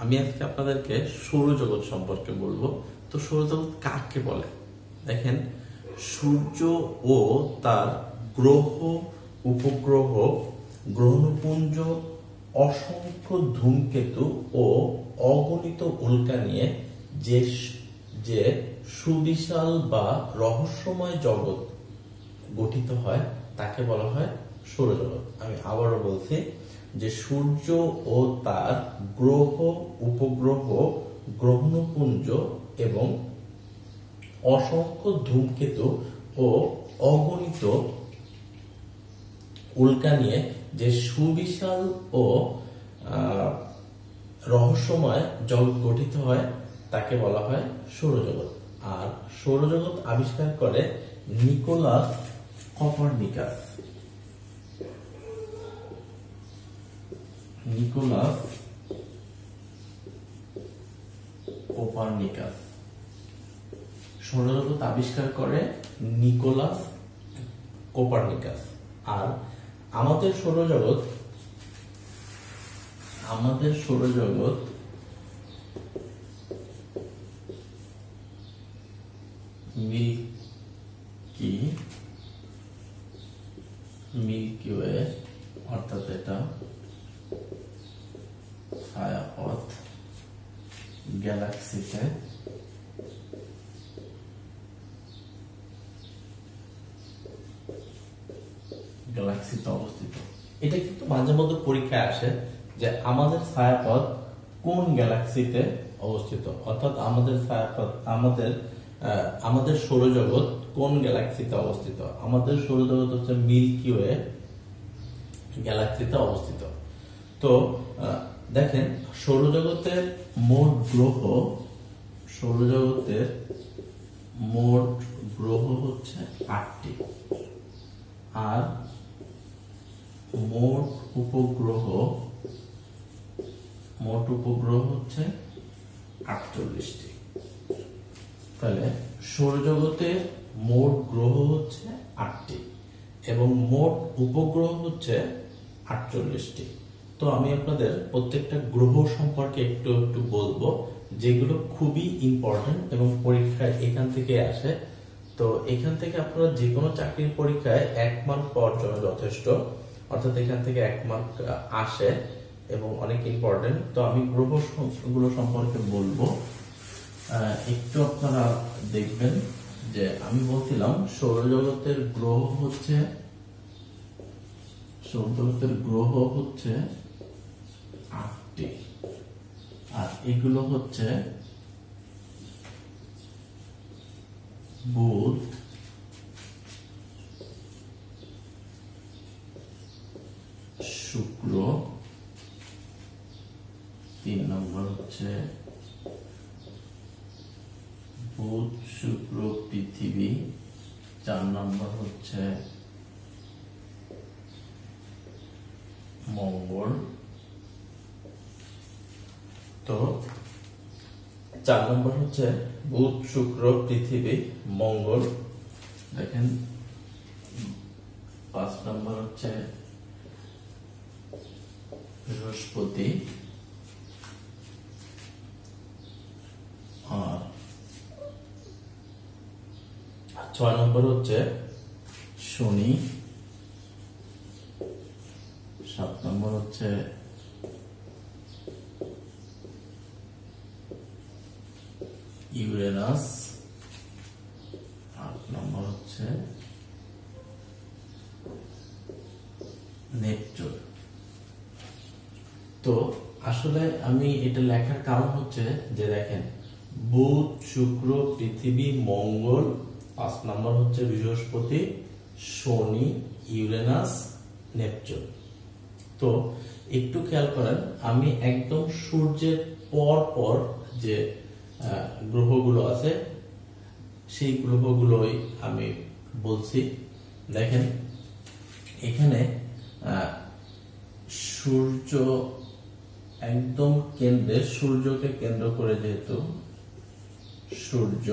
আমি আজকে আপনাদেরকে সৌরজগৎ সম্পর্কে বলব। তো সৌরজগৎ কাকে বলে? দেখেন, সূর্য ও তার গ্রহ, উপগ্রহ, গ্রহণপুঞ্জ, অসংখ্য ধূমকেতু ও অগণিত উল্কা নিয়ে যে যে সুবিশাল বা রহস্যময় জগৎ গঠিত হয়, তাকে বলা হয় সৌরজগৎ। আমি আবারও বলছি যে সূর্য ও তার গ্রহ, উপগ্রহ, গ্রহণপুঞ্জ এবং অসংখ্য ধূমকেতু ও অগণিত উল্কা নিয়ে যে সুবিশাল ও রহস্যময় জগৎ গঠিত হয়, তাকে বলা হয় সৌরজগৎ। আর সৌরজগৎ আবিষ্কার করে নিকোলাস কপারনিকাস। নিকোলাস কোপারনিকাস সৌরজগৎ আবিষ্কার করে নিকোলাস কোপারনিকাস আর আমাদের সৌরজগৎ আমাদের সৌরজগৎ মিল্কি মিল্কি ওয়ে অর্থাৎ এটা ছায়াপথ গ্যালাক্সিতে গ্যালাক্সিতে অবস্থিত এটা কিন্তু মাঝে মধ্যে পরীক্ষায় আসে যে আমাদের ছায়াপথ কোন গ্যালাক্সিতে অবস্থিত। অর্থাৎ আমাদের আমাদের আমাদের সৌরজগৎ কোন গ্যালাক্সিতে অবস্থিত? আমাদের সৌরজগৎ হচ্ছে মিল্কি ওয়ে গ্যালাক্সিতে অবস্থিত। তো দেখেন, সৌরজগতের মোট গ্রহ, সৌরজগতের মোট গ্রহ হচ্ছে আটটি। আর মোট উপগ্রহ মোট উপগ্রহ হচ্ছে আটচল্লিশটি। তাহলে সৌরজগতের মোট গ্রহ হচ্ছে আটটি এবং মোট উপগ্রহ হচ্ছে আটচল্লিশটি। তো আমি আপনাদের প্রত্যেকটা গ্রহ সম্পর্কে একটু একটু বলব, যেগুলো খুবই ইম্পর্টেন্ট এবং পরীক্ষায় এখান থেকে আসে। তো এখান থেকে আপনারা যে কোনো চাকরির পরীক্ষায় এক মার্ক পাওয়ার জন্য যথেষ্ট, অর্থাৎ এখান থেকে এক মার্ক আসে। এবং অনেক ইম্পর্টেন্ট তো আমি গ্রহগুলো সম্পর্কে বলব। একটু আপনারা দেখবেন যে আমি বলছিলাম, সৌরজগতের গ্রহ হচ্ছে, সৌরজগতের গ্রহ হচ্ছে আটটি। আর এগুলো হচ্ছে বুধ শুক্র তিন নম্বর হচ্ছে, বুধ শুক্র পৃথিবী। চার নম্বর হচ্ছে, মঙ্গল। তো চার নম্বর হচ্ছে, বুধ শুক্র পৃথিবী, মঙ্গল। দেখেন, পাঁচ নম্বর হচ্ছে, বৃহস্পতি আর ছয় নম্বর হচ্ছে শনি, সাত নম্বর হচ্ছে ইউরেনাস, আট নম্বর হচ্ছে নেপচুন। তো আসলে আমি এটা লেখার কারণ হচ্ছে যে দেখেন, বুধ, শুক্র, পৃথিবী, মঙ্গল পাঁচ নম্বর হচ্ছে বৃহস্পতি, শনি, ইউরেনাস, নেপচুন। তো একটু খেয়াল করেন, আমি একদম সূর্যের পর পর যে গ্রহগুলো আছে, সেই গ্রহগুলোই আমি বলছি। দেখেন, এখানে সূর্য একদম কেন্দ্রে, সূর্যকে কেন্দ্র করে যেহেতু সূর্য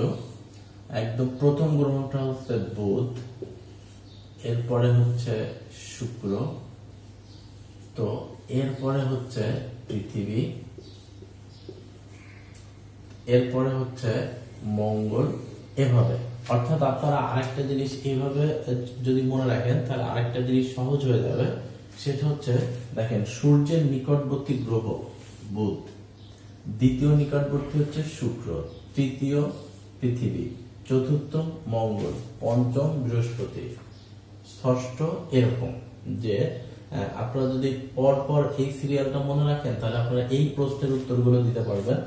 একদম প্রথম গ্রহটা হচ্ছে বুধ, এরপরে হচ্ছে শুক্র, তো এরপরে হচ্ছে পৃথিবী, এরপরে হচ্ছে মঙ্গল, এভাবে। অর্থাৎ আপনারা আরেকটা জিনিস এইভাবে যদি মনে রাখেন, তাহলে আরেকটা জিনিস সহজ হয়ে যাবে। সেটা হচ্ছে, দেখেন, সূর্যের নিকটবর্তী গ্রহ বুধ, দ্বিতীয় নিকটবর্তী হচ্ছে শুক্র, তৃতীয় পৃথিবী। চতুর্থ মঙ্গল, পঞ্চম বৃহস্পতি। ষষ্ঠ এরকম যে আপনারা যদি পর পর এই সিরিয়ালটা মনে রাখেন, তাহলে আপনারা এই প্রশ্নের উত্তরগুলো দিতে পারবেন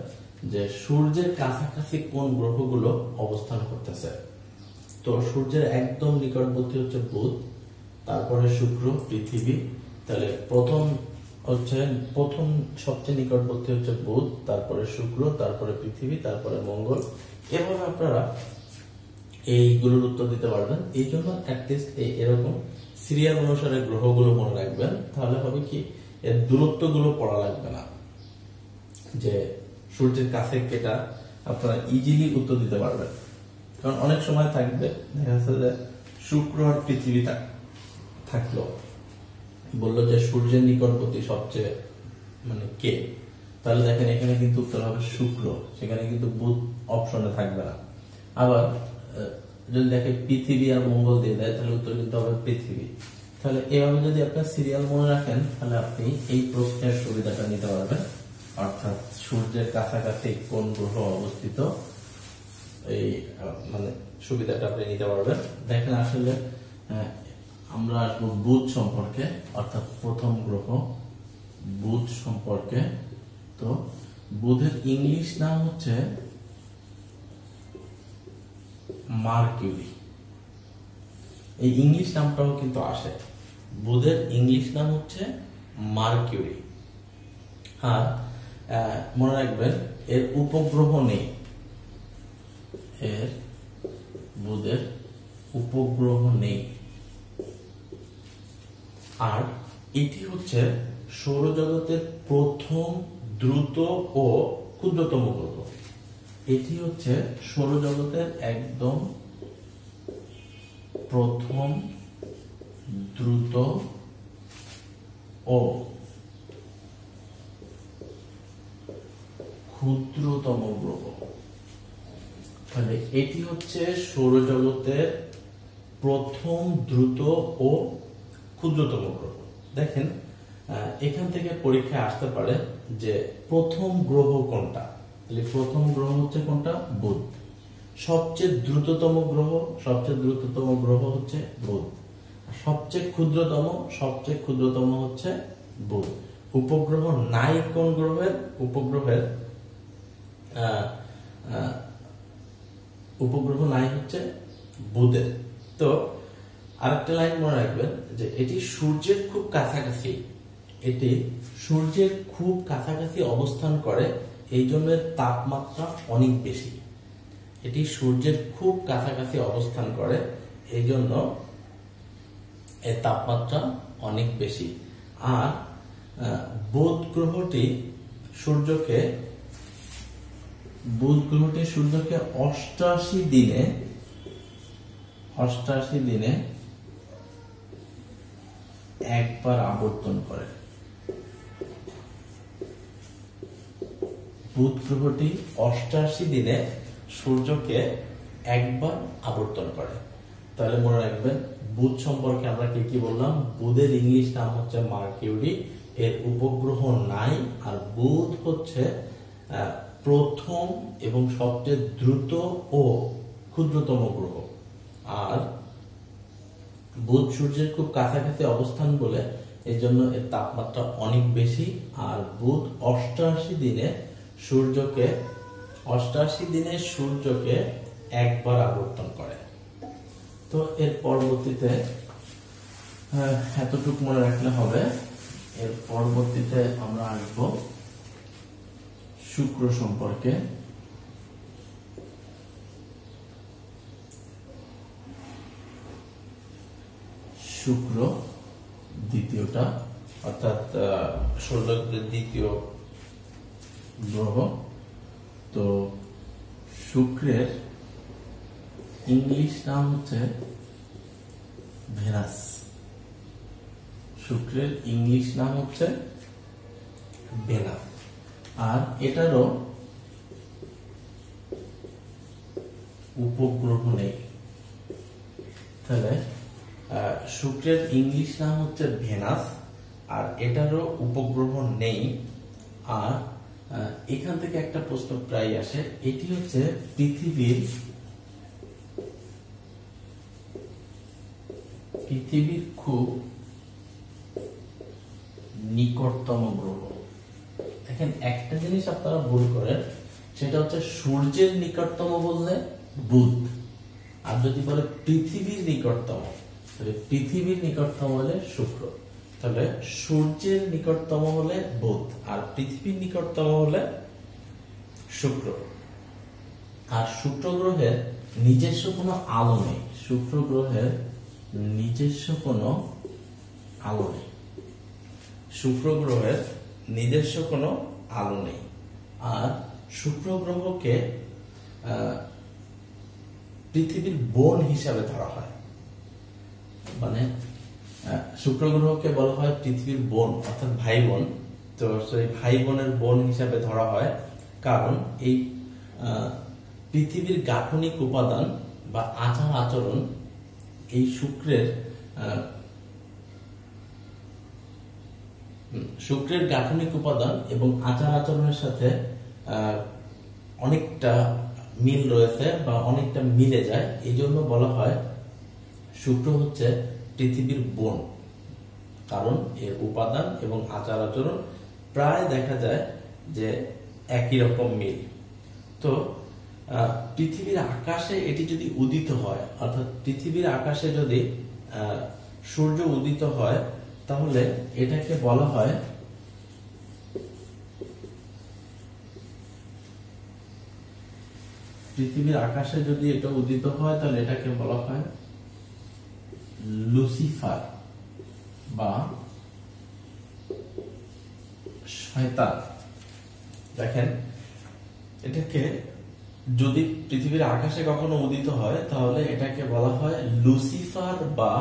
যে, সূর্যের কাছাকাছি কোন গ্রহগুলো অবস্থান করতেছে। তো সূর্যের একদম নিকটবর্তী হচ্ছে বুধ, তারপরে শুক্র, পৃথিবী। তাহলে প্রথম হচ্ছে, প্রথম সবচেয়ে নিকটবর্তী হচ্ছে বুধ, তারপরে শুক্র, তারপরে পৃথিবী, তারপরে মঙ্গল। এভাবে আপনারা এইগুলোর উত্তর দিতে পারবেন। এই জন্য অ্যাটলিস্ট এরকম সিরিয়াল অনুসারে গ্রহগুলো মনে রাখবেন। তাহলে হবে কি, এর দূরত্বগুলো পড়া লাগবে না। যে সূর্যের কাছে কেটা আপনারা ইজিলি উত্তর দিতে পারবেন। কারণ অনেক সময় থাকবে, দেখা যাচ্ছে যে শুক্র আর পৃথিবী থাক- থাকল। বলল যে সূর্যের নিকটবর্তী সবচেয়ে মানে কে? তাহলে দেখেন এখানে কিন্তু উত্তর হবে শুক্র। সেখানে কিন্তু বুধ অপশনে থাকবে না। আবার যদি দেখে পৃথিবী আর মঙ্গল দিয়ে দেয়, তাহলে উত্তর কিন্তু হবে পৃথিবী। তাহলে এভাবে যদি আপনার সিরিয়াল মনে রাখেন, তাহলে আপনি এই প্রশ্নের সুবিধাটা নিতে পারবেন। অর্থাৎ সূর্যের কাছাকাছি কোন গ্রহ অবস্থিত, এই মানে সুবিধাটা আপনি নিতে পারবেন। দেখেন আসলে আমরা আসব বুধ সম্পর্কে, অর্থাৎ প্রথম গ্রহ বুধ সম্পর্কে। তো বুধের ইংলিশ নাম হচ্ছে মার্কিউরি এই ইংলিশ নামটাও কিন্তু আসে। বুধের ইংলিশ নাম হচ্ছে মার্কিউরি। আর মনে রাখবেন, এর উপগ্রহ নেই। এর বুধের উপগ্রহ নেই। আর এটি হচ্ছে সৌরজগতের প্রথম দ্রুত ও ক্ষুদ্রতম গ্রহ। এটি হচ্ছে সৌরজগতের একদম প্রথম দ্রুত ও ক্ষুদ্রতম গ্রহ। তাহলে এটি হচ্ছে সৌরজগতের প্রথম দ্রুত ও ক্ষুদ্রতম গ্রহ। দেখেন এখান থেকে পরীক্ষায় আসতে পারে যে প্রথম গ্রহ কোনটা। তাহলে প্রথম গ্রহ হচ্ছে কোনটা? বুধ। সবচেয়ে দ্রুততম গ্রহ, সবচেয়ে দ্রুততম গ্রহ হচ্ছে বুধ। সবচেয়ে ক্ষুদ্রতম সবচেয়ে ক্ষুদ্রতম হচ্ছে বুধ। উপগ্রহ নাই কোন গ্রহের? উপগ্রহের উপগ্রহ নাই হচ্ছে বুধের। তো আরেকটা লাইন মনে রাখবেন যে এটি সূর্যের খুব কাছাকাছি, এটি সূর্যের খুব কাছাকাছি অবস্থান করে এই জন্য তাপমাত্রা অনেক বেশি। এটি সূর্যের খুব কাছাকাছি অবস্থান করে এই জন্য এর তাপমাত্রা অনেক বেশি। আর বুধ গ্রহটি সূর্যকে, বুধ গ্রহটি সূর্যকে অষ্টাশি দিনে অষ্টাশি দিনে একবার আবর্তন করে। বুধ গ্রহটি অষ্টাশি দিনে সূর্যকে একবার আবর্তন করে। তাহলে মনে রাখবেন, বুধ সম্পর্কে আমরা কি কি বললাম? বুধের ইংলিশ নাম হচ্ছে মার্কিউরি, এর উপগ্রহ নাই, আর বুধ হচ্ছে প্রথম এবং সবচেয়ে দ্রুত ও ক্ষুদ্রতম গ্রহ। আর বুধ সূর্যের খুব কাছাকাছি অবস্থান বলে এই জন্য এর তাপমাত্রা অনেক বেশি, আর বুধ অষ্টআশি দিনে সূর্যকে অষ্টআশি দিনে সূর্যকে একবার আবর্তন করে। তো এর পরবর্তীতে এতটুক মনে রাখলে হবে, এর পরবর্তীতে আমরা আসব শুক্র সম্পর্কে। শুক্র দ্বিতীয়টা, অর্থাৎ সৌরজগতের দ্বিতীয় গ্রহ, তো শুক্রের ইংলিশ নাম হচ্ছে ভেনাস শুক্রের ইংলিশ নাম হচ্ছে ভেনাস আর এটারও উপগ্রহ নেই। তাহলে শুক্রের ইংলিশ নাম হচ্ছে ভেনাস আর এটারও উপগ্রহ নেই। আর এখান থেকে একটা প্রশ্ন প্রায় আসে। এটি হচ্ছে পৃথিবীর পৃথিবীর খুব নিকটতম গ্রহ। দেখেন, একটা জিনিস আপনারা ভুল করেন, সেটা হচ্ছে সূর্যের নিকটতম বললে বুধ। আর যদি বলে পৃথিবীর নিকটতম, তাহলে পৃথিবীর নিকটতম হলে শুক্র। তাহলে সূর্যের নিকটতম হলে বুধ আর পৃথিবীর নিকটতম হলে শুক্র। আর শুক্র গ্রহের নিজস্ব কোনো আলো নেই। শুক্র গ্রহের নিজস্ব কোনো আলো নেই। শুক্র গ্রহের নিজস্ব কোনো আলো নেই। আর শুক্র গ্রহকে পৃথিবীর বোন হিসাবে ধরা হয়। মানে শুক্র গ্রহকে বলা হয় পৃথিবীর বোন, অর্থাৎ ভাই বোন তো সেই ভাই বোনের বোন হিসাবে ধরা হয়। কারণ এই পৃথিবীর গাঠনিক উপাদান বা আচার আচরণ এই শুক্রের শুক্রের গাঠনিক উপাদান এবং আচার আচরণের সাথে অনেকটা মিল রয়েছে বা অনেকটা মিলে যায়। এই জন্য বলা হয় শুক্র হচ্ছে পৃথিবীর বোন। কারণ এর উপাদান এবং আচার আচরণ প্রায় দেখা যায় যে একই রকম মিল। তো পৃথিবীর আকাশে এটি যদি উদিত হয়, অর্থাৎ পৃথিবীর আকাশে যদি সূর্য উদিত হয়, তাহলে এটাকে বলা হয় পৃথিবীর আকাশে যদি এটা উদিত হয়, তাহলে এটাকে বলা হয় লুসিফার বা শয়তান। দেখেন, এটাকে যদি পৃথিবীর আকাশে কখনো উদিত হয়, তাহলে এটাকে বলা হয় লুসিফার বা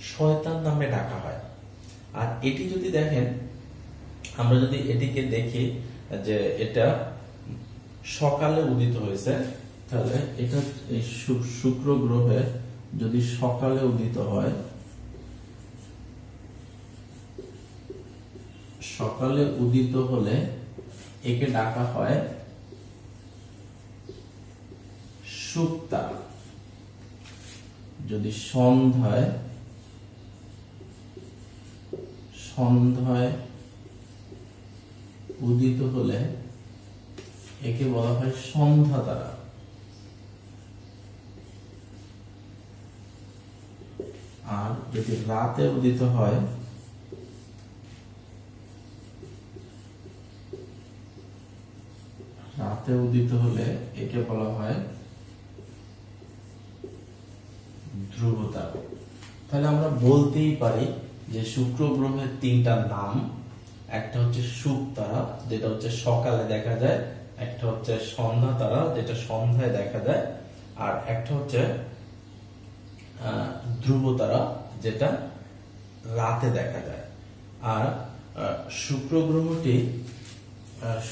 শয়তান নামে ডাকা হয়। আর এটি যদি দেখেন, আমরা যদি এটিকে দেখি যে এটা সকালে উদিত হয়েছে, তাহলে এটা শুক্র গ্রহে যদি সকালে উদিত হয়, সকালে উদিত হলে একে ডাকা হয় সুক্তা। যদি সন্ধ্যায় সন্ধ্যায় উদিত হলে একে বলা হয় সন্ধ্যা তারা আর যদি রাতে উদিত হয় রাতে উদিত হলে একে বলা হয় ধ্রুব তারা তাহলে আমরা বলতেই পারি যে শুক্র গ্রহের তিনটা নাম, একটা হচ্ছে সুখ তারা, যেটা হচ্ছে সকালে দেখা যায়, একটা হচ্ছে সন্ধ্যা তারা, যেটা সন্ধ্যায় দেখা যায়, আর একটা হচ্ছে ধ্রুব তারা যেটা রাতে দেখা যায়। আর শুক্র গ্রহটি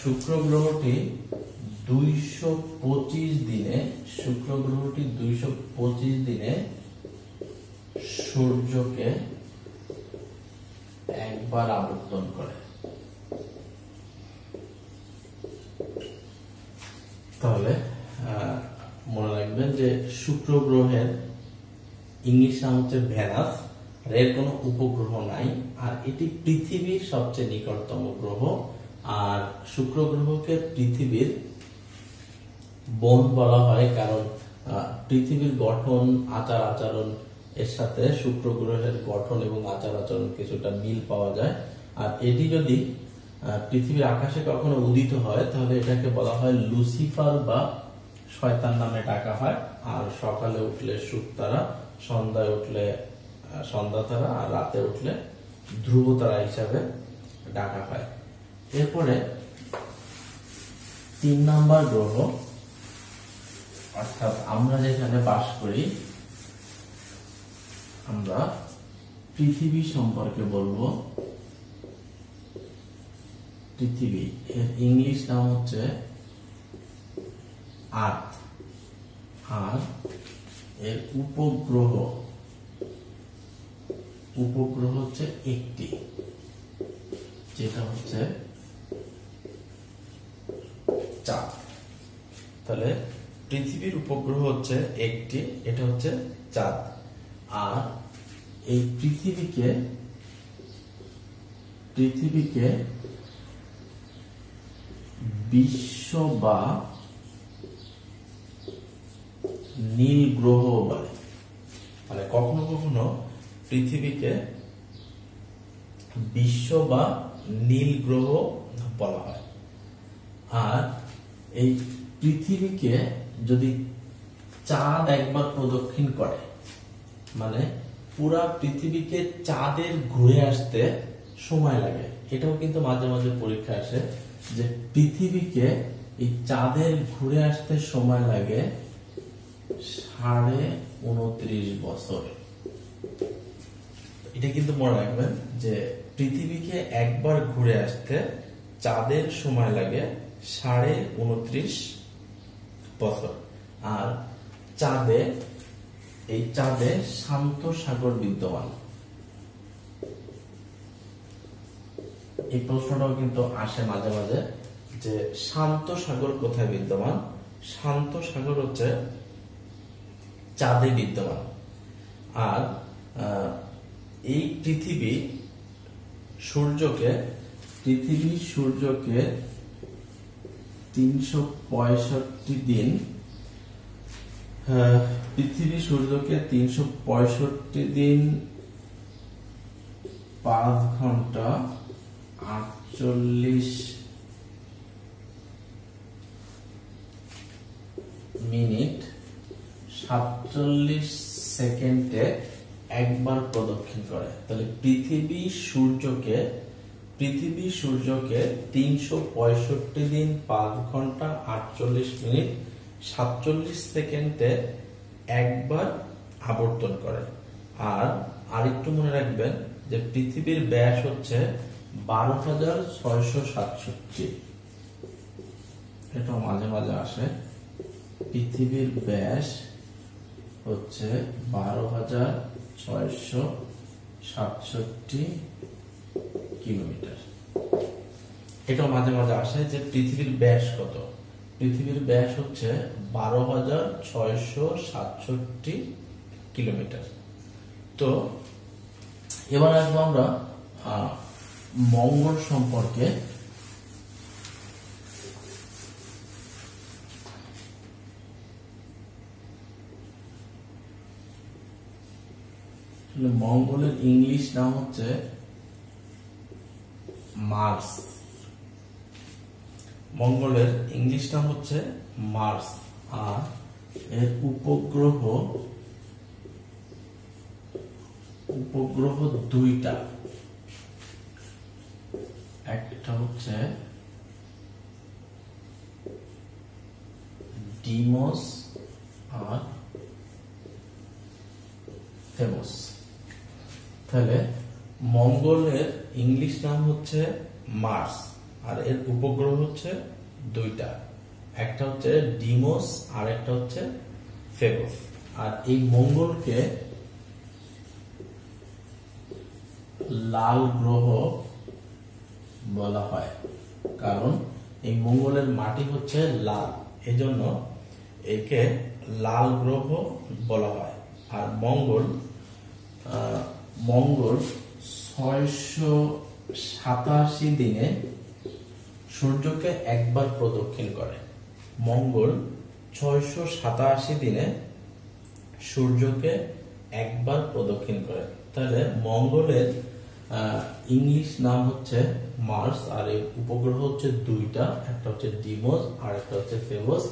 শুক্র গ্রহটি দুইশো পঁচিশ দিনে শুক্র গ্রহটি দুইশো পঁচিশ দিনে সূর্যকে একবার আবর্তন করে। তাহলে মনে রাখবেন যে শুক্র গ্রহের ইংলিশ নাম হচ্ছে ভেনাস, এর কোনো উপগ্রহ নাই, আর এটি পৃথিবীর সবচেয়ে নিকটতম গ্রহ, আর শুক্র গ্রহকে পৃথিবীর বোন বলা হয়, কারণ পৃথিবীর গঠন, আচার আচরণ, এর সাথে শুক্র গ্রহের গঠন এবং আচার আচরণ কিছুটা মিল পাওয়া যায়। আর এটি যদি পৃথিবীর আকাশে কখনো উদিত হয়, তাহলে এটাকে বলা হয় লুসিফার বা শয়তান নামে ডাকা হয়, আর সকালে উঠলে সুখ তারা সন্ধ্যায় উঠলে সন্ধ্যা তারা আর রাতে উঠলে ধ্রুব তারা হিসাবে ডাকা হয়। এরপরে তিন নাম্বার গ্রহ, অর্থাৎ আমরা যেখানে বাস করি, আমরা পৃথিবী সম্পর্কে বলব। পৃথিবী, এর ইংলিশ নাম হচ্ছে আর্থ। আর এর উপগ্রহ উপগ্রহ হচ্ছে একটি, যেটা হচ্ছে চাঁদ। তাহলে পৃথিবীর উপগ্রহ হচ্ছে একটি, এটা হচ্ছে চাঁদ। আর এই পৃথিবীকে পৃথিবীকে বিশ্ব বা নীল গ্রহ বলে মানে কখনো কখনো পৃথিবীকে বিশ্ব বা নীল গ্রহ বলা হয়। আর এই পৃথিবীকে যদি চাঁদ একবার প্রদক্ষিণ করে মানে পুরা পৃথিবীকে চাঁদের ঘুরে আসতে সময় লাগে। এটাও কিন্তু মাঝে মাঝে পরীক্ষা আসে যে পৃথিবীকে এই চাঁদের ঘুরে আসতে সময় লাগে সাড়ে উনত্রিশ বছর। এটা কিন্তু মনে রাখবেন যে পৃথিবীকে একবার ঘুরে আসতে চাঁদের সময় লাগে সাড়ে উনত্রিশ বছর। আর চাঁদে, এই চাঁদে শান্ত সাগর বিদ্যমান। এই প্রশ্নটাও কিন্তু আসে মাঝে মাঝে যে শান্ত সাগর কোথায় বিদ্যমান? শান্ত সাগর হচ্ছে চাঁদে বিদ্যমান। আর এই পৃথিবী সূর্যকে পৃথিবী সূর্যকে তিনশো পঁয়ষট্টি দিন পৃথিবী সূর্যকে তিনশো পঁয়ষট্টি দিন পাঁচ ঘণ্টা আটচল্লিশ মিনিট সাতচল্লিশ সেকেন্ডে একবার প্রদক্ষিণ করে। তাহলে পৃথিবী সূর্যকে পৃথিবী সূর্যকে তিনশো পঁয়ষট্টি দিন পাঁচ ঘণ্টা আটচল্লিশ মিনিট সাতচল্লিশ সেকেন্ডে একবার আবর্তন করে। আর আরেকটু মনে রাখবেন যে পৃথিবীর ব্যাস হচ্ছে বারো হাজার ছয়শো সাতষট্টি। এটা মাঝে মাঝে আসে। পৃথিবীর ব্যাস হচ্ছে বারো হাজার ছয়শো সাতষট্টি কিলোমিটার। এটাও মাঝে মাঝে আসে যে পৃথিবীর ব্যাস কত? পৃথিবীর ব্যাস হচ্ছে বারো হাজার ছয়শো সাতষট্টি কিলোমিটার। তো এবার আসব আমরা মঙ্গল সম্পর্কে। মঙ্গলের ইংলিশ নাম হচ্ছে মার্স। মঙ্গলের ইংলিশ নাম হচ্ছে মার্স। আর এর উপগ্রহ উপগ্রহ দুইটা। একটা হচ্ছে ডিমোস আর ফেমস তাহলে মঙ্গলের ইংলিশ নাম হচ্ছে মার্স, আর এর উপগ্রহ হচ্ছে দুইটা। একটা হচ্ছে ডিমোস, আর একটা হচ্ছে ফেবস আর এই মঙ্গলকে লাল গ্রহ বলা হয়, কারণ এই মঙ্গলের মাটি হচ্ছে লাল। এজন্য একে লাল গ্রহ বলা হয়। আর মঙ্গল মঙ্গল ছয়শো সাতাশি দিনে সূর্যকে একবার প্রদক্ষিণ করে। মঙ্গল ছয়শো সাতাশি দিনে সূর্যকে একবার প্রদক্ষিণ করে। তাহলে মঙ্গলের ইংলিশ নাম হচ্ছে মার্স, আর এই উপগ্রহ হচ্ছে দুইটা, একটা হচ্ছে ডিমোস, আর একটা হচ্ছে ফেবস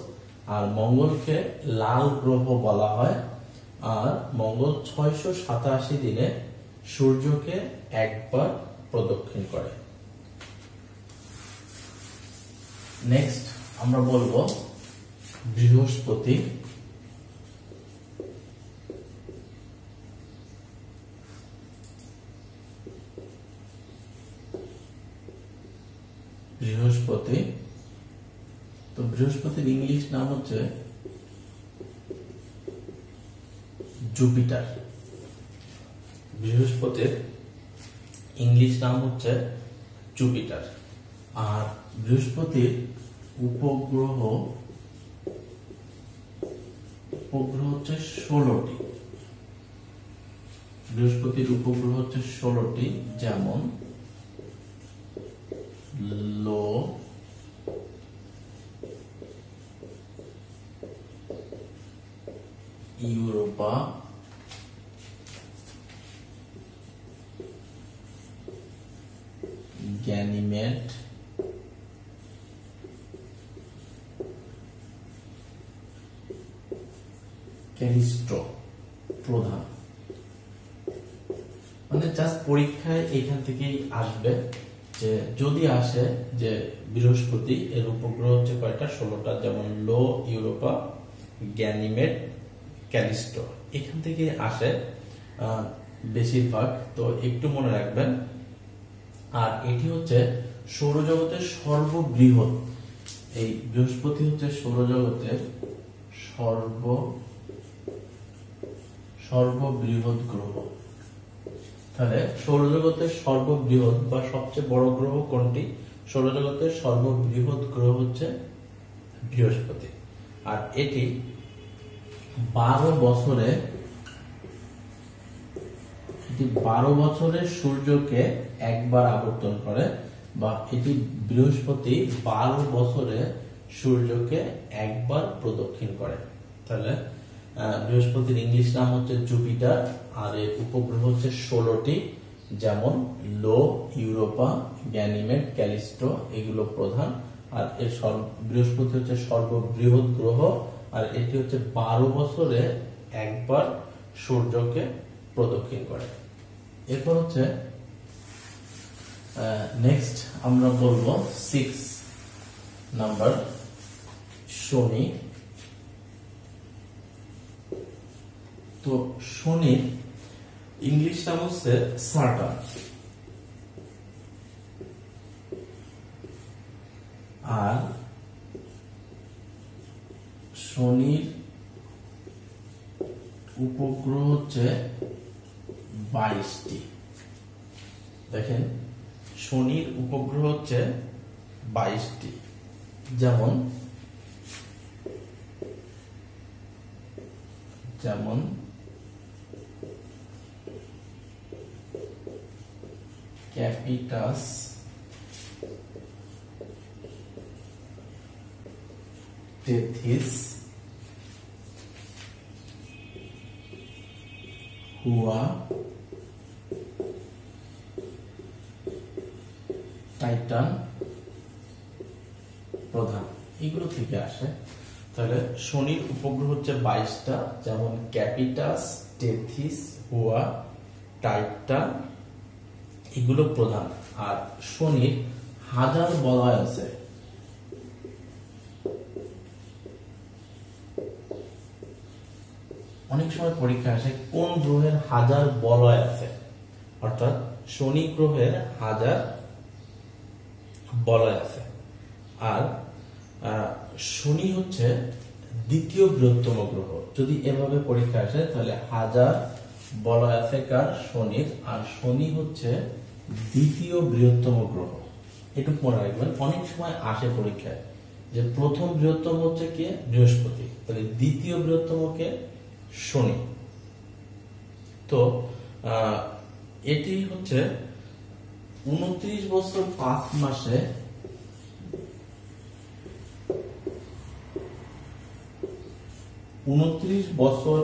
আর মঙ্গলকে লাল গ্রহ বলা হয়। আর মঙ্গল ছয়শো সাতাশি দিনে সূর্যকে একবার প্রদক্ষিণ করে। নেক্সট আমরা বলব বৃহস্পতি। বৃহস্পতি। তো বৃহস্পতির ইংলিশ নাম হচ্ছে জুপিটার বৃহস্পতির ইংলিশ নাম হচ্ছে জুপিটার। আর বৃহস্পতির উপগ্রহ উপগ্রহ হচ্ছে ষোলোটি। বৃহস্পতির উপগ্রহ হচ্ছে ষোলোটি, যেমন লো, ইউরোপা গ্যানিমেট ক্যালিস্ট্রো প্রধান। মানে জাস্ট পরীক্ষায় থেকেই আসবে যে যদি আসে যে বৃহস্পতি, এর উপগ্রহ হচ্ছে কয়টা? ষোলোটা, যেমন লো ইউরোপা গ্যানিমেট ক্যালিস্টো এখান থেকে আসে বেশিরভাগ। তো একটু মনে রাখবেন আর এটি হচ্ছে সৌরজগতের সর্ববৃহৎ। এই বৃহস্পতি হচ্ছে সৌরজগতের সর্ব, সর্ববৃহৎ গ্রহ। তাহলে সৌরজগতের সর্ববৃহৎ বা সবচেয়ে বড় গ্রহ কোনটি? সৌরজগতের সর্ববৃহৎ গ্রহ হচ্ছে বৃহস্পতি। আর এটি বারো বছরে এটি বারো বছরে সূর্যকে একবার আবর্তন করে বা এটি বৃহস্পতি বারো বছরে সূর্যকে একবার প্রদক্ষিণ করে। তাহলে বৃহস্পতির ইংলিশ নাম হচ্ছে জুপিটার আর এর উপগ্রহ হচ্ছে ষোলোটি, যেমন লো, ইউরোপা গ্যানিমেড ক্যালিস্টো, এগুলো প্রধান। আর এর বৃহস্পতি হচ্ছে সর্ববৃহৎ গ্রহ আর এটি হচ্ছে বারো বছরে একবার সূর্যকে প্রদক্ষিণ করে। এরপর হচ্ছে নেক্সট আমরা বলব সিক্স নাম্বার শনি। তো শনি ইংলিশ নাম হচ্ছে সার্টান আর শনির উপগ্রহ হচ্ছে বাইশটি দেখেন শনির উপগ্রহ হচ্ছে বাইশটি যেমন যেমন ক্যাপিটাস টেথিস হুয়া টাইটান প্রধান। এগুলো থেকে আসে। তাহলে শনির উপগ্রহ হচ্ছে বাইশটা, যেমন ক্যাপিটাস, টেথিস, হুয়া টাইটান এগুলো প্রধান। আর শনির হাজার বলয় আছে। অনেক সময় পরীক্ষা আসে কোন গ্রহের হাজার বলয় আছে। অর্থাৎ শনি গ্রহের হাজার বলয় আছে। আর শনি হচ্ছে দ্বিতীয় বৃহত্তম গ্রহ। যদি এভাবে পরীক্ষা আসে, তাহলে হাজার বলয় আছে কার? শনির। আর শনি হচ্ছে দ্বিতীয় বৃহত্তম গ্রহ। এটুকু মনে রাখবেন, অনেক সময় আসে পরীক্ষায় যে প্রথম বৃহত্তম হচ্ছে কে? বৃহস্পতি। তাহলে দ্বিতীয় বৃহত্তম কে? শনি। তো এটি হচ্ছে উনত্রিশ বছর পাঁচ মাসে উনত্রিশ বছর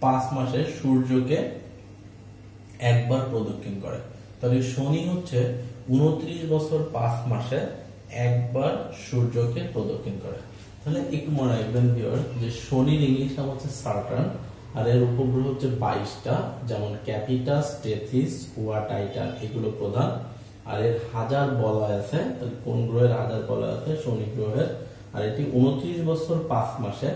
পাঁচ মাসে সূর্যকে একবার প্রদক্ষিণ করে। তবে শনি হচ্ছে উনত্রিশ বছর পাঁচ মাসে একবার সূর্যকে প্রদক্ষিণ করে। তাহলে একটু মনে রাখবেন যে শনির ইংলিশ নাম হচ্ছে সার্টান আর এর উপগ্রহ হচ্ছে বাইশটা, যেমন ক্যাপিটাস, টেথিস টাইটান, এগুলো প্রধান। আর এর হাজার বলয় আছে কোন গ্রহের হাজার বলয় আছে? শনি গ্রহের। আর এটি উনত্রিশ বছর পাঁচ মাসে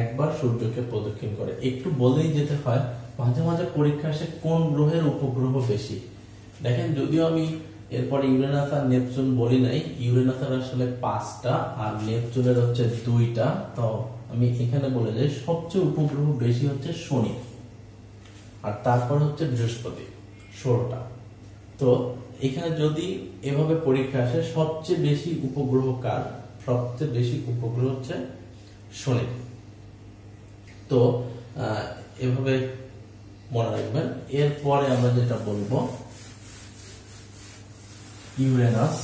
একবার সূর্যকে প্রদক্ষিণ করে। একটু বলেই যেতে হয়, মাঝে মাঝে পরীক্ষা আসে কোন গ্রহের উপগ্রহ বেশি। দেখেন, যদিও আমি এরপর ইউরেনাস আর নেপচুন বলি নাই, ইউরেনাসের আসলে পাঁচটা আর নেপচুনের হচ্ছে দুইটা, তো আমি এখানে বলে যাই সবচেয়ে উপগ্রহ বেশি হচ্ছে শনি, আর তারপর হচ্ছে বৃহস্পতি, ষোলোটা। তো এখানে যদি এভাবে পরীক্ষা আসে, সবচেয়ে বেশি উপগ্রহ কার? সবচেয়ে বেশি উপগ্রহ হচ্ছে শনি। তো এভাবে মনে রাখবেন। এরপরে আমরা যেটা বলব, ইউরেনাস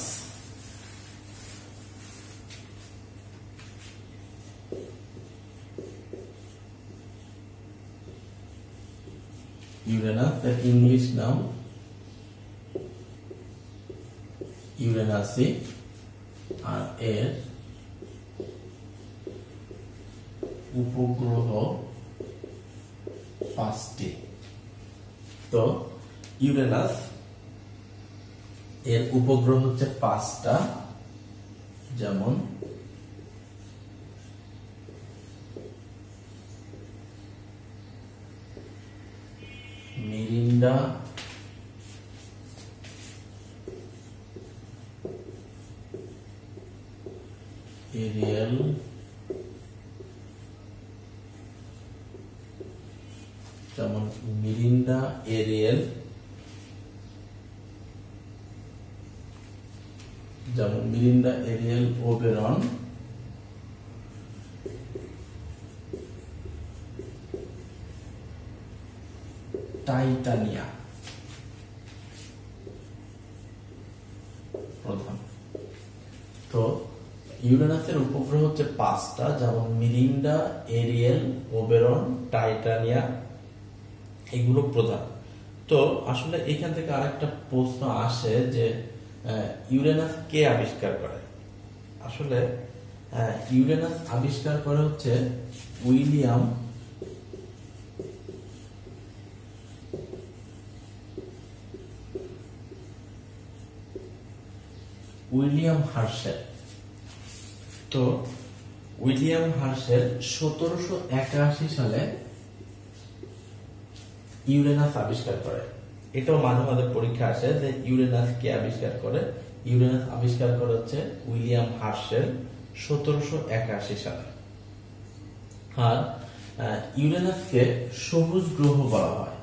ইউরেনাস এর ইংলিশ নাম ইউরেনাসি আর এর উপগ্রহ পাঁচটি। তো ইউরেনাস এর উপগ্রহ হচ্ছে পাঁচটা যেমন মিরিন্ডা এরিয়েল যেমন মিরিন্ডা এরিয়েল যেমন মিরিন্ডা এরিয়েল ওবেরন টাইটানিয়া প্রধান তো ইউরেনাসের উপগ্রহ হচ্ছে পাঁচটা, যেমন মিরিন্ডা, এরিয়েল, ওবেরন, টাইটানিয়া, এগুলো প্রধান। তো আসলে এখান থেকে আরেকটা প্রশ্ন আসে যে ইউরেনাস কে আবিষ্কার করে? আসলে ইউরেনাস আবিষ্কার করে হচ্ছে উইলিয়াম উইলিয়াম হার্শেল। তো উইলিয়াম হার্সেল সতেরোশো একাশি সালে ইউরেনাস আবিষ্কার করে। এটাও মাঝে মাঝে পরীক্ষা আসে যে ইউরেনাস কে আবিষ্কার করে। ইউরেনাস আবিষ্কার করে হচ্ছে উইলিয়াম হার্সেল সতেরোশো একাশি সালে। আর ইউরেনাসকে সবুজ গ্রহ বলা হয়।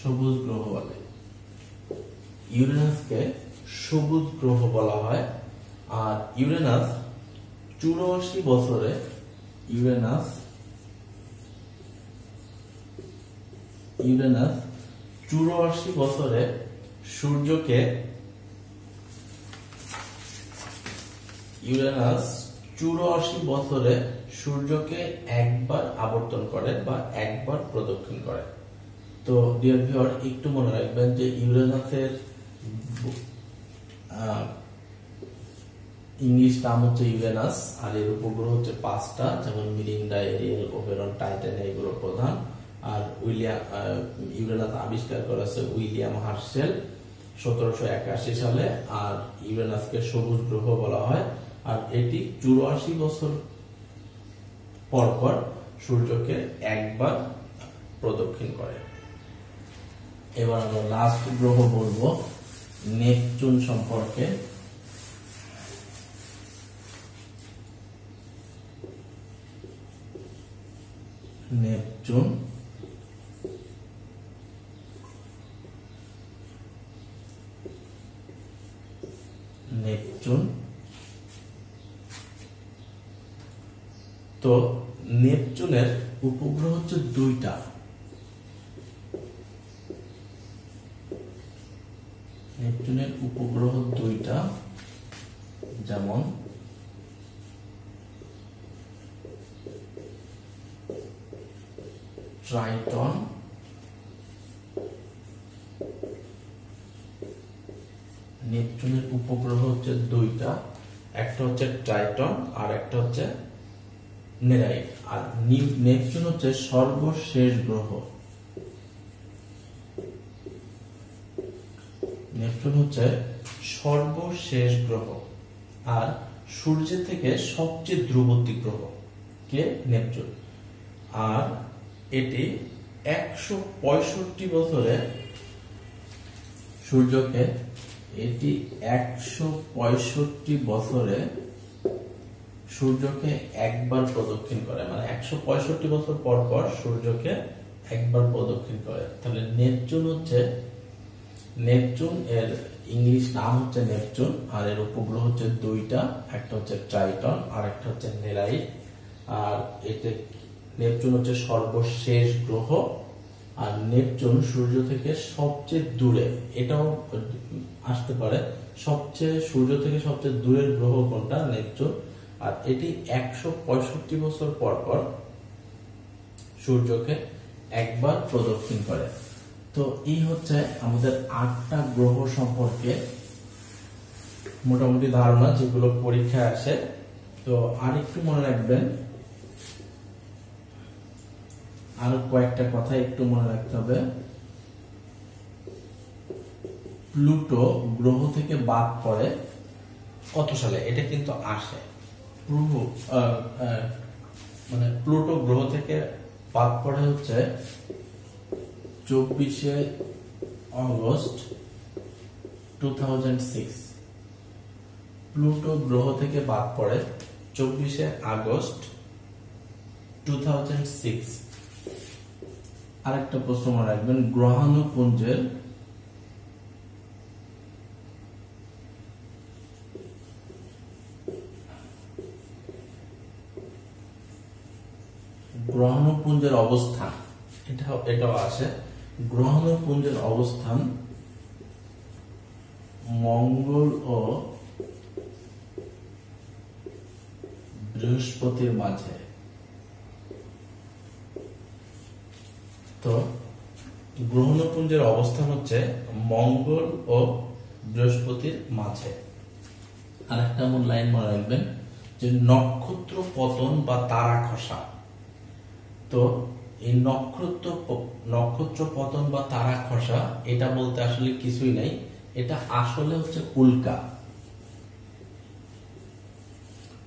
সবুজ গ্রহ বলে। ইউরেনাসকে সবুজ গ্রহ বলা হয়, আর ইউরেনাস চুরাশি বছরে ইউরেনাস ইউরেনাস চুরাশি বছরে সূর্যকে ইউরেনাস চুরাশি বছরে সূর্যকে একবার আবর্তন করে বা একবার প্রদক্ষিণ করে। তো ডিয়ার ভিউয়ার একটু মনে রাখবেন যে ইউরেনাসের ইংলিশ নাম হচ্ছে ইউরেনাস আর এর উপগ্রহ হচ্ছে পাঁচটা, যেমন মিরিন্ডা এরিয়েল ওবেরন টাইটান এগুলো প্রধান। আর উইলিয়াম ইউরেনাস আবিষ্কার করা হচ্ছে উইলিয়াম হার্সেল সতেরোশো একাশি সালে, আর ইউরেনাসকে সবুজ গ্রহ বলা হয়। আর এটি চুরাশি বছর পর পর সূর্যকে একবার প্রদক্ষিণ করে। এবার আমরা লাস্ট গ্রহ বলব। নেপচুন সম্পর্কে। নেপচুন তো নেপচুনের উপগ্রহ হচ্ছে দুইটা নেপচুনের উপগ্রহ দুইটা যেমন ট্রাইটন নেপচুনের উপগ্রহ হচ্ছে দুইটা, একটা হচ্ছে ট্রাইটন আর একটা হচ্ছে নেরাইট আর নেপচুন হচ্ছে সর্বশেষ গ্রহ। নেপচুন হচ্ছে সর্বশেষ গ্রহ। আর সূর্যের থেকে সবচেয়ে দূরবর্তী গ্রহ কে? নেপচুন আর এটি একশো পঁয়ষট্টি বছরে সূর্যকে এটি একশো পঁয়ষট্টি বছরে সূর্যকে একবার প্রদক্ষিণ করে। মানে একশো পঁয়ষট্টি বছর পর পর সূর্যকে একবার প্রদক্ষিণ করে। তাহলে নেপচুন হচ্ছে, নেপচুন এর ইংলিশ নাম হচ্ছে নেপচুন, আর এর উপগ্রহ হচ্ছে দুইটা, একটা হচ্ছে ট্রাইটন আর একটা হচ্ছে নেরাইট। আর এতে নেপচুন হচ্ছে সর্বশেষ গ্রহ, আর নেপচুন সূর্য থেকে সবচেয়ে দূরে, এটাও আসতে পারে, সবচেয়ে সূর্য থেকে সবচেয়ে দূরের গ্রহ কোনটা? নেপচুন। আর এটি একশো পঁয়ষট্টি বছর পর পর সূর্যকে একবার প্রদক্ষিণ করে। তো এই হচ্ছে আমাদের আটটা গ্রহ সম্পর্কে মোটামুটি ধারণা, যেগুলো পরীক্ষায় আসে। তো আর একটু মনে রাখবেন আরও কয়েকটা কথা একটু মনে রাখতে হবে। প্লুটো গ্রহ থেকে বাদ পড়ে কত সালে? এটা কিন্তু আসে। আহ, মানে প্লুটো গ্রহ থেকে বাদ পড়ে হচ্ছে চব্বিশে অগস্ট টু প্লুটো গ্রহ থেকে বাদ পড়ে চব্বিশে আগস্ট টু আরেকটা প্রশ্ন মনে রাখবেন, গ্রহাণুপুঞ্জের গ্রহাণুপুঞ্জের অবস্থান এটা এটাও আছে। গ্রহাণুপুঞ্জের অবস্থান মঙ্গল ও বৃহস্পতির মাঝে। তো গ্রহণপুঞ্জের অবস্থান হচ্ছে মঙ্গল ও বৃহস্পতির মাঝে। আর একটা মূল লাইন মনে রাখবেন যে নক্ষত্র পতন বা তারা খসা। তো এই নক্ষত্র নক্ষত্র পতন বা তারা খসা, এটা বলতে আসলে কিছুই নাই, এটা আসলে হচ্ছে উল্কা।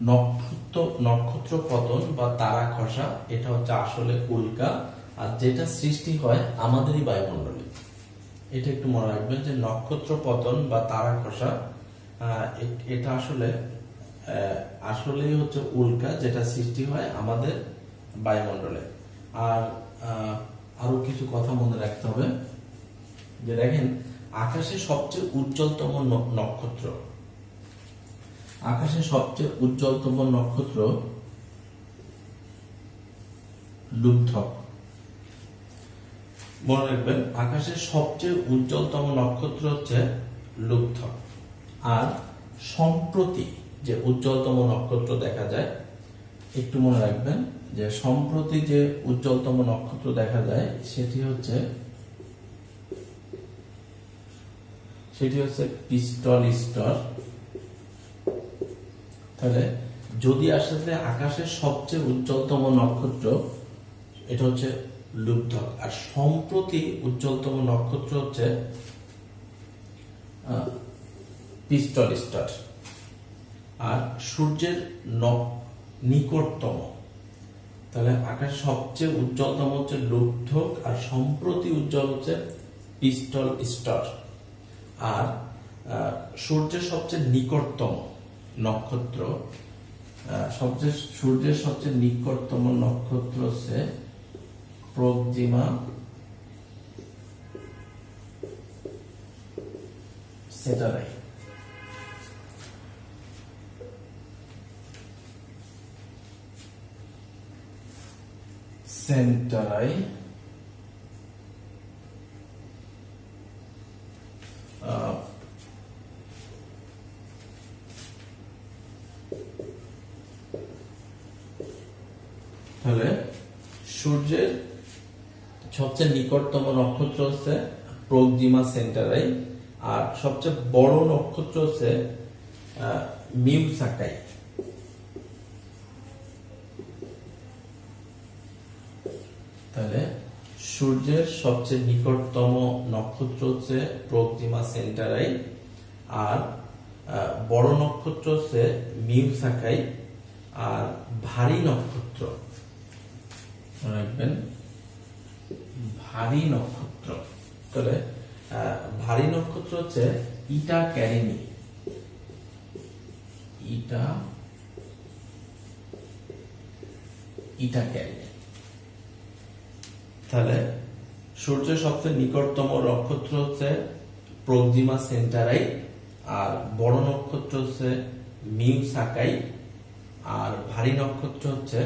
নক্ষত্র নক্ষত্র পতন বা তারা খসা, এটা হচ্ছে আসলে উল্কা। আর যেটা সৃষ্টি হয় আমাদেরই বায়ুমণ্ডলে। এটা একটু মনে রাখবেন যে নক্ষত্র পতন বা তারা খসা এটা আসলে আসলেই হচ্ছে উল্কা যেটা সৃষ্টি হয় আমাদের বায়ুমণ্ডলে। আর আরও কিছু কথা মনে রাখতে হবে যে দেখেন, আকাশে সবচেয়ে উজ্জ্বলতম নক্ষত্র। আকাশে সবচেয়ে উজ্জ্বলতম নক্ষত্র লুব্ধক মনে রাখবেন, আকাশের সবচেয়ে উজ্জ্বলতম নক্ষত্র হচ্ছে লুব্ধক আর সম্প্রতি যে উজ্জ্বলতম নক্ষত্র দেখা যায়, একটু মনে রাখবেন যে সম্প্রতি যে উজ্জ্বলতম নক্ষত্র দেখা যায়, সেটি হচ্ছে সেটি হচ্ছে পিস্টল স্টার। তাহলে যদি আসলে আকাশের সবচেয়ে উজ্জ্বলতম নক্ষত্র, এটা হচ্ছে লুব্ধক আর সম্প্রতি উজ্জ্বলতম নক্ষত্র হচ্ছে পিস্টল স্টার। আর সূর্যের নিকটতম। তাহলে আকাশ সবচেয়ে উজ্জ্বলতম হচ্ছে লুব্ধক আর সম্প্রতি উজ্জ্বল হচ্ছে পিস্টল স্টার। আর সূর্যের সবচেয়ে নিকটতম নক্ষত্র সবচেয়ে সূর্যের সবচেয়ে নিকটতম নক্ষত্র হচ্ছে প্রক্সিমা সেটারাই সেন্টারাই তাহলে সূর্যের সবচেয়ে নিকটতম নক্ষত্র হচ্ছে প্রক্সিমা সেন্টারাই। আর সবচেয়ে বড় নক্ষত্র হচ্ছে মিউসাকাই তাহলে সূর্যের সবচেয়ে নিকটতম নক্ষত্র হচ্ছে প্রক্সিমা সেন্টারাই। আর বড় নক্ষত্র হচ্ছে মিউসাকাই আর ভারী নক্ষত্র। রাখবেন ভারী নক্ষত্র। তাহলে ভারী নক্ষত্র হচ্ছে ইটা ক্যারিনি ইটা ইটা ক্যারিনি তাহলে, সূর্যের সবচেয়ে নিকটতম নক্ষত্র হচ্ছে প্রক্সিমা সেন্টারাই, আর বড় নক্ষত্র হচ্ছে মিউ সাকাই, আর ভারী নক্ষত্র হচ্ছে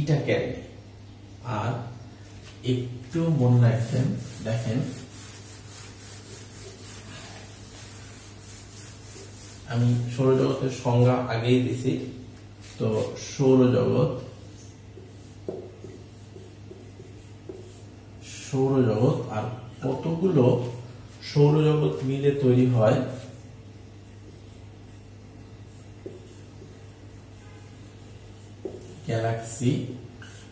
ইটা ক্যারিনি আর একটু মনে রাখবেন, দেখেন। আমি সৌরজগতের সংজ্ঞা আগেই দিছি। তো সৌরজগৎ সৌরজগৎ আর কতগুলো সৌরজগৎ মিলে তৈরি হয়? গ্যালাক্সি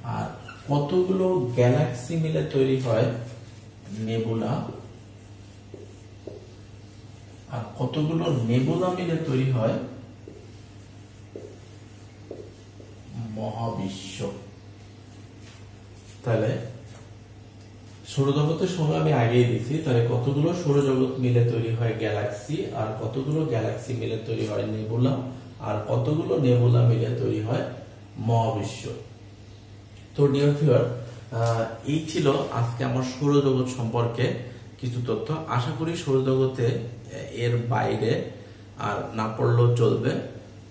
আর কতগুলো গ্যালাক্সি মিলে তৈরি হয়? নেবুলা আর কতগুলো নেবুলা মিলে তৈরি হয়? মহাবিশ্ব। তাহলে সৌরজগতের সঙ্গে আমি আগেই দিছি তাহলে কতগুলো সৌরজগৎ মিলে তৈরি হয় গ্যালাক্সি আর কতগুলো গ্যালাক্সি মিলে তৈরি হয় নেবুলা আর কতগুলো নেবুলা মিলে তৈরি হয় মহাবিশ্ব। তো ডিয়ার ভিউয়ার এই ছিল আজকে আমার সৌরজগৎ সম্পর্কে কিছু তথ্য। আশা করি সৌরজগতে এর বাইরে আর না পড়লেও চলবে।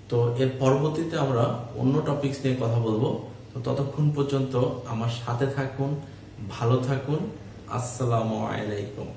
তো এর পরবর্তীতে আমরা অন্য টপিকস নিয়ে কথা বলব। তো ততক্ষণ পর্যন্ত আমার সাথে থাকুন, ভালো থাকুন। আসসালামু আলাইকুম।